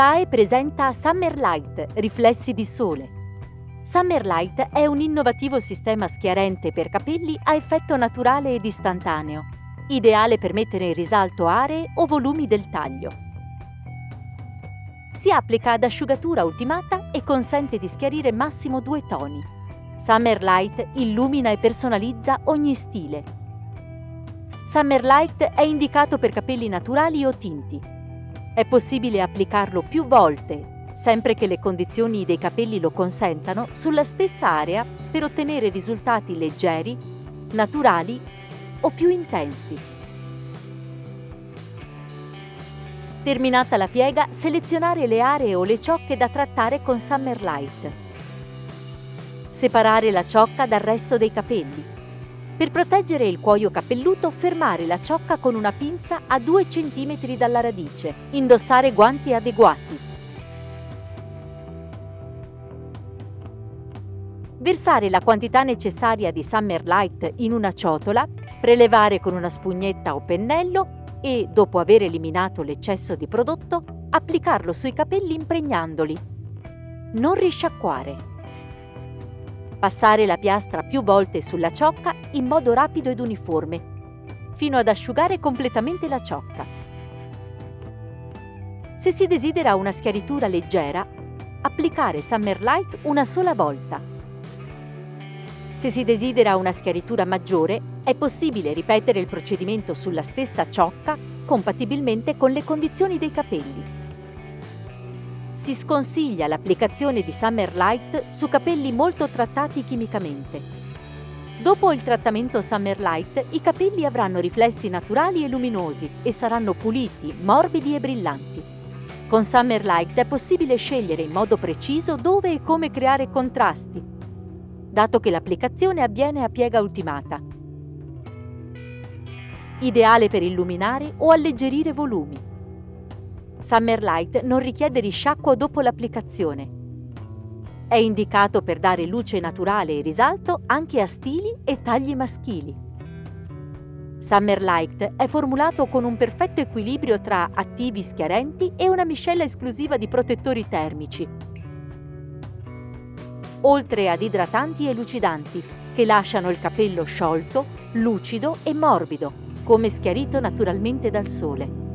TAE presenta Summer Light, riflessi di sole. Summer Light è un innovativo sistema schiarente per capelli a effetto naturale ed istantaneo, ideale per mettere in risalto aree o volumi del taglio. Si applica ad asciugatura ultimata e consente di schiarire massimo due toni. Summer Light illumina e personalizza ogni stile. Summer Light è indicato per capelli naturali o tinti. È possibile applicarlo più volte sempre che le condizioni dei capelli lo consentano, sulla stessa area per ottenere risultati leggeri, naturali o più intensi. Terminata la piega, selezionare le aree o le ciocche da trattare con Summer Light. Separare la ciocca dal resto dei capelli. Per proteggere il cuoio capelluto, fermare la ciocca con una pinza a 2 cm dalla radice. Indossare guanti adeguati. versare la quantità necessaria di Summer Light in una ciotola, prelevare con una spugnetta o pennello e, dopo aver eliminato l'eccesso di prodotto, applicarlo sui capelli impregnandoli. Non risciacquare. Passare la piastra più volte sulla ciocca in modo rapido ed uniforme, fino ad asciugare completamente la ciocca. Se si desidera una schiaritura leggera, applicare Summer Light una sola volta se si desidera una schiaritura maggiore, è possibile ripetere il procedimento sulla stessa ciocca compatibilmente con le condizioni dei capelli. Si sconsiglia l'applicazione di Summer Light su capelli molto trattati chimicamente. Dopo il trattamento Summer Light, i capelli avranno riflessi naturali e luminosi e saranno puliti, morbidi e brillanti. Con Summer Light è possibile scegliere in modo preciso dove e come creare contrasti, dato che l'applicazione avviene a piega ultimata. Ideale per illuminare o alleggerire volumi. Summer Light non richiede risciacquo dopo l'applicazione. È indicato per dare luce naturale e risalto anche a stili e tagli maschili. Summer Light è formulato con un perfetto equilibrio tra attivi schiarenti e una miscela esclusiva di protettori termici, oltre ad idratanti e lucidanti, che lasciano il capello sciolto, lucido e morbido, come schiarito naturalmente dal sole.